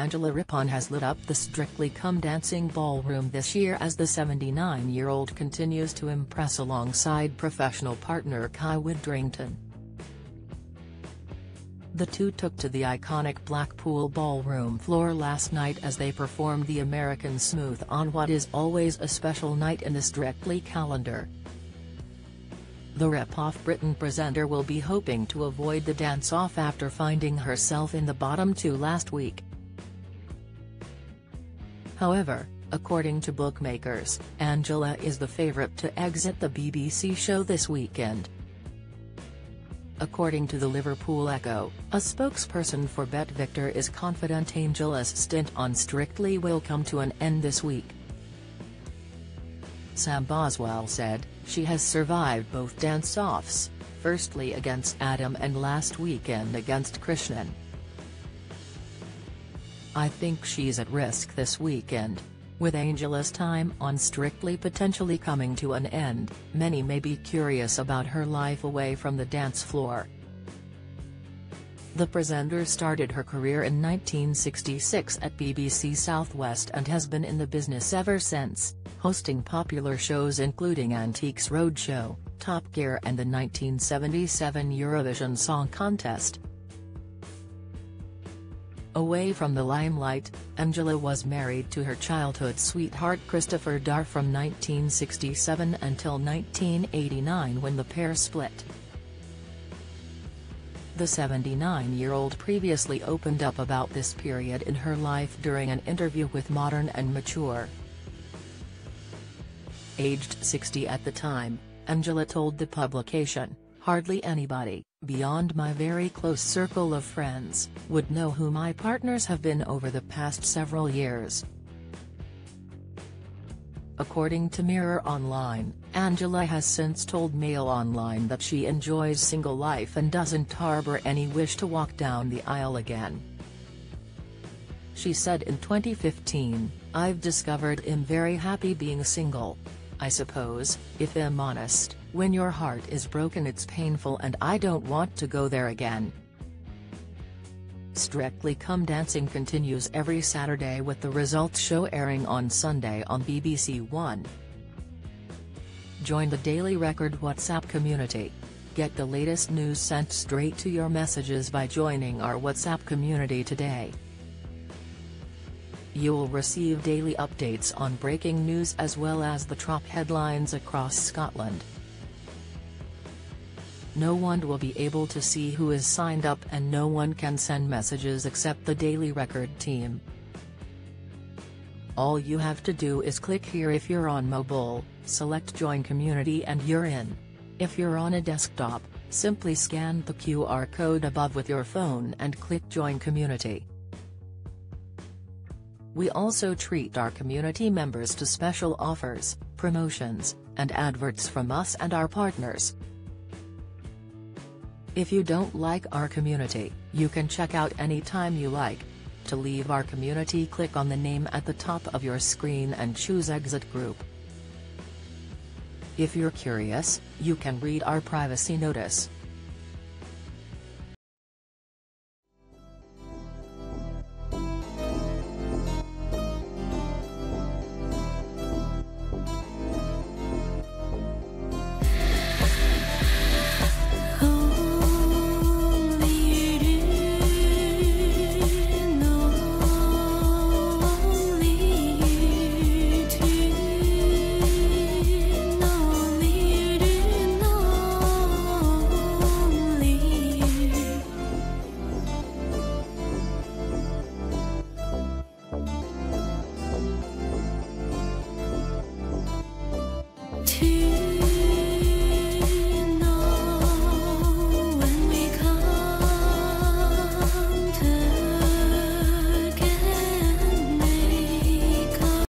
Angela Rippon has lit up the Strictly Come Dancing ballroom this year as the 79-year-old continues to impress alongside professional partner Kai Widdrington. The two took to the iconic Blackpool ballroom floor last night as they performed the American Smooth on what is always a special night in the Strictly calendar. The rip-off Britain presenter will be hoping to avoid the dance-off after finding herself in the bottom two last week. However, according to bookmakers, Angela is the favourite to exit the BBC show this weekend. According to the Liverpool Echo, a spokesperson for BetVictor is confident Angela's stint on Strictly will come to an end this week. Sam Boswell said, she has survived both dance-offs, firstly against Adam and last weekend against Krishnan. I think she's at risk this weekend. With Angela's time on Strictly potentially coming to an end, many may be curious about her life away from the dance floor. The presenter started her career in 1966 at BBC Southwest and has been in the business ever since, hosting popular shows including Antiques Roadshow, Top Gear and the 1977 Eurovision Song Contest. Away from the limelight, Angela was married to her childhood sweetheart Christopher Dare from 1967 until 1989 when the pair split. The 79-year-old previously opened up about this period in her life during an interview with Modern and Mature. Aged 60 at the time, Angela told the publication, Hardly anybody, beyond my very close circle of friends, would know who my partners have been over the past several years. According to Mirror Online, Angela has since told Mail Online that she enjoys single life and doesn't harbor any wish to walk down the aisle again. She said in 2015, I've discovered I'm very happy being single. I suppose, if I'm honest. When your heart is broken it's painful and I don't want to go there again. Strictly Come Dancing continues every Saturday with the results show airing on Sunday on BBC One. Join the Daily Record WhatsApp community. Get the latest news sent straight to your messages by joining our WhatsApp community today. You'll receive daily updates on breaking news as well as the top headlines across Scotland no one will be able to see who is signed up and no one can send messages except the Daily Record team. All you have to do is click here if you're on mobile, select Join Community and you're in. If you're on a desktop, simply scan the QR code above with your phone and click Join Community. We also treat our community members to special offers, promotions, and adverts from us and our partners. If you don't like our community, you can check out anytime you like. To leave our community click on the name at the top of your screen and choose Exit Group. If you're curious, you can read our privacy notice.